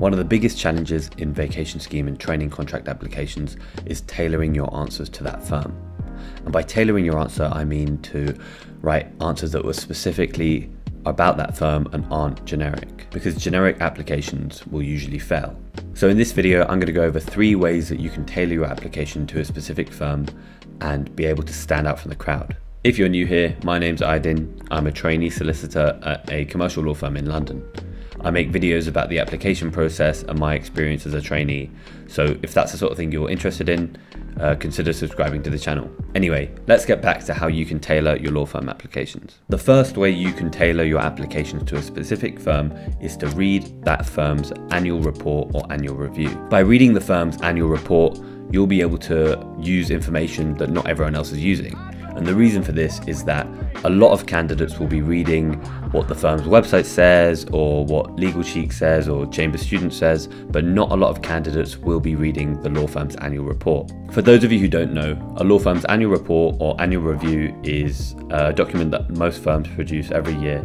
One of the biggest challenges in vacation scheme and training contract applications is tailoring your answers to that firm. And by tailoring your answer, I mean to write answers that were specifically about that firm and aren't generic, because generic applications will usually fail. So in this video, I'm going to go over three ways that you can tailor your application to a specific firm and be able to stand out from the crowd. If you're new here, my name's Idin. I'm a trainee solicitor at a commercial law firm in London. I make videos about the application process and my experience as a trainee. So if that's the sort of thing you're interested in, uh, consider subscribing to the channel. Anyway, let's get back to how you can tailor your law firm applications. The first way you can tailor your applications to a specific firm is to read that firm's annual report or annual review. By reading the firm's annual report, you'll be able to use information that not everyone else is using. And the reason for this is that a lot of candidates will be reading what the firm's website says or what Legal Cheek says or Chambers Student says, but not a lot of candidates will be reading the law firm's annual report. For those of you who don't know, a law firm's annual report or annual review is a document that most firms produce every year.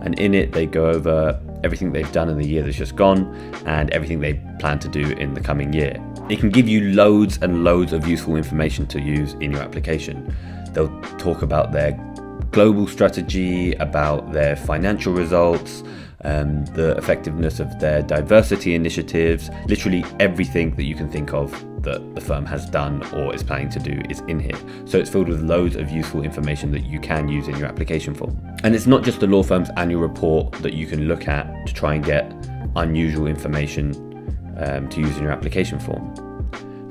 And in it, they go over everything they've done in the year that's just gone and everything they plan to do in the coming year. It can give you loads and loads of useful information to use in your application. They'll talk about their global strategy, about their financial results, um, the effectiveness of their diversity initiatives, literally everything that you can think of that the firm has done or is planning to do is in here. So it's filled with loads of useful information that you can use in your application form. And it's not just the law firm's annual report that you can look at to try and get unusual information um, to use in your application form.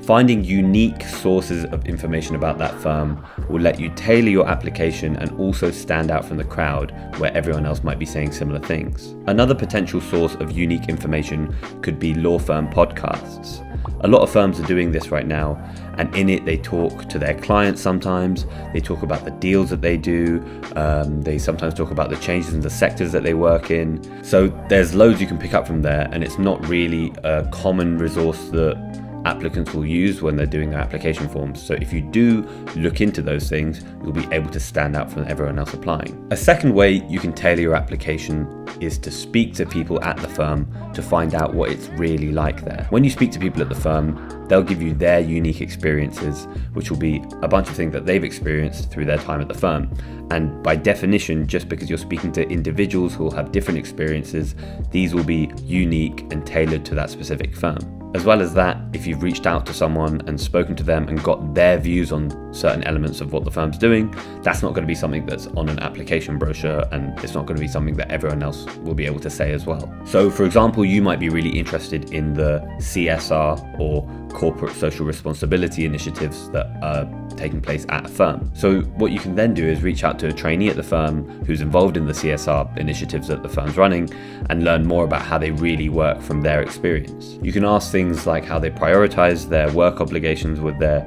Finding unique sources of information about that firm will let you tailor your application and also stand out from the crowd where everyone else might be saying similar things. Another potential source of unique information could be law firm podcasts. A lot of firms are doing this right now, and in it, they talk to their clients sometimes. They talk about the deals that they do. Um, they sometimes talk about the changes in the sectors that they work in. So there's loads you can pick up from there, and it's not really a common resource that applicants will use when they're doing their application forms. So if you do look into those things, you'll be able to stand out from everyone else applying. A second way you can tailor your application is to speak to people at the firm to find out what it's really like there. When you speak to people at the firm, they'll give you their unique experiences, which will be a bunch of things that they've experienced through their time at the firm. And by definition, just because you're speaking to individuals who will have different experiences, these will be unique and tailored to that specific firm. As well as that, if you've reached out to someone and spoken to them and got their views on certain elements of what the firm's doing, that's not going to be something that's on an application brochure and it's not going to be something that everyone else will be able to say as well. So, for example, you might be really interested in the CSR or corporate social responsibility initiatives that are taking place at a firm. So, what you can then do is reach out to a trainee at the firm who's involved in the CSR initiatives that the firm's running and learn more about how they really work from their experience. You can ask things like how they prioritize their work obligations with their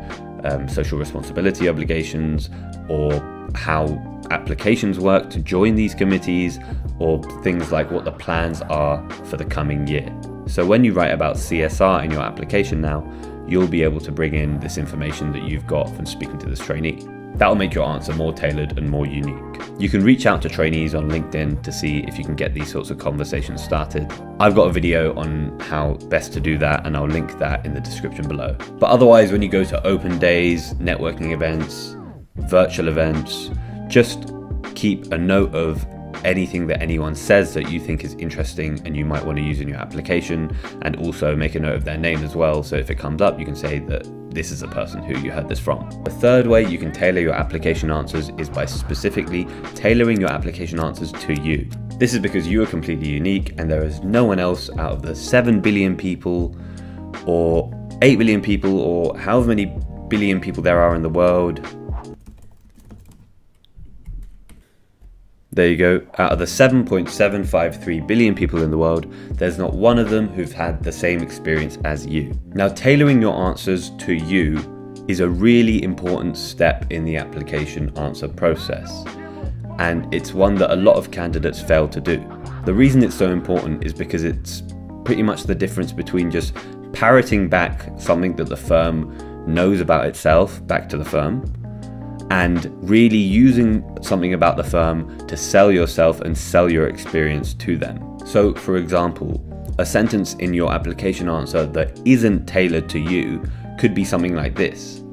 um, social responsibility obligations, or how applications work to join these committees, or things like what the plans are for the coming year. So when you write about CSR in your application now, you'll be able to bring in this information that you've got from speaking to this trainee. That'll make your answer more tailored and more unique. You can reach out to trainees on LinkedIn to see if you can get these sorts of conversations started. I've got a video on how best to do that, and I'll link that in the description below. But otherwise, when you go to open days, networking events, virtual events, just keep a note of anything that anyone says that you think is interesting and you might want to use in your application, and also make a note of their name as well. So if it comes up, you can say that this is the person who you heard this from. The third way you can tailor your application answers is by specifically tailoring your application answers to you. This is because you are completely unique and there is no one else out of the 7 billion people or 8 billion people or however many billion people there are in the world There you go. Out of the 7.753 billion people in the world, there's not one of them who've had the same experience as you. Now, tailoring your answers to you is a really important step in the application answer process. And it's one that a lot of candidates fail to do. The reason it's so important is because it's pretty much the difference between just parroting back something that the firm knows about itself back to the firm and really using something about the firm to sell yourself and sell your experience to them. So, for example, a sentence in your application answer that isn't tailored to you could be something like this.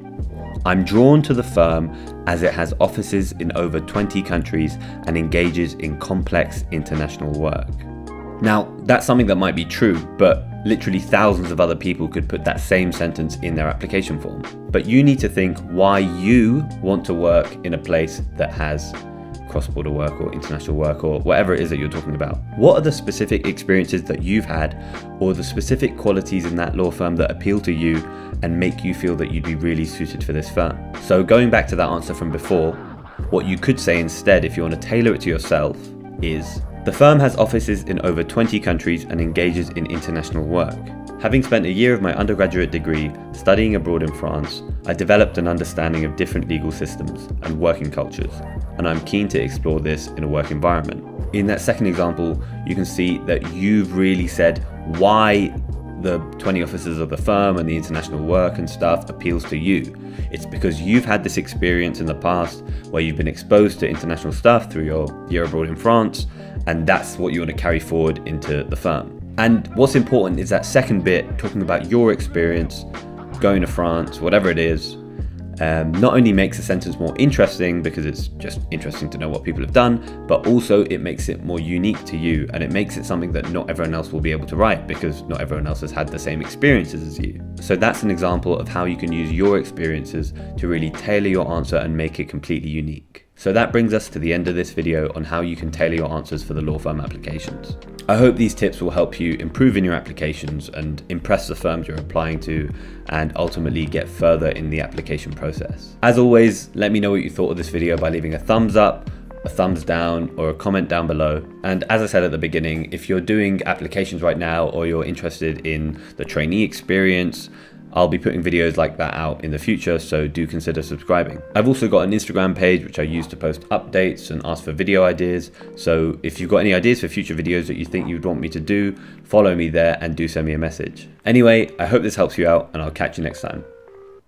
I'm drawn to the firm as it has offices in over 20 countries and engages in complex international work. Now, that's something that might be true, but literally thousands of other people could put that same sentence in their application form. But you need to think why you want to work in a place that has cross-border work or international work or whatever it is that you're talking about. What are the specific experiences that you've had or the specific qualities in that law firm that appeal to you and make you feel that you'd be really suited for this firm? So going back to that answer from before, what you could say instead if you want to tailor it to yourself is the firm has offices in over 20 countries and engages in international work. Having spent a year of my undergraduate degree studying abroad in France, I developed an understanding of different legal systems and working cultures, and I'm keen to explore this in a work environment. In that second example, you can see that you've really said why the 20 officers of the firm and the international work and stuff appeals to you. It's because you've had this experience in the past where you've been exposed to international stuff through your year abroad in France, and that's what you want to carry forward into the firm. And what's important is that second bit, talking about your experience going to France, whatever it is, um, not only makes a sentence more interesting because it's just interesting to know what people have done, but also it makes it more unique to you and it makes it something that not everyone else will be able to write because not everyone else has had the same experiences as you. So that's an example of how you can use your experiences to really tailor your answer and make it completely unique. So that brings us to the end of this video on how you can tailor your answers for the law firm applications. I hope these tips will help you improve in your applications and impress the firms you're applying to and ultimately get further in the application process. As always, let me know what you thought of this video by leaving a thumbs up, a thumbs down or a comment down below. And as I said at the beginning, if you're doing applications right now or you're interested in the trainee experience, I'll be putting videos like that out in the future, so do consider subscribing. I've also got an Instagram page which I use to post updates and ask for video ideas. So if you've got any ideas for future videos that you think you'd want me to do, follow me there and do send me a message. Anyway, I hope this helps you out and I'll catch you next time.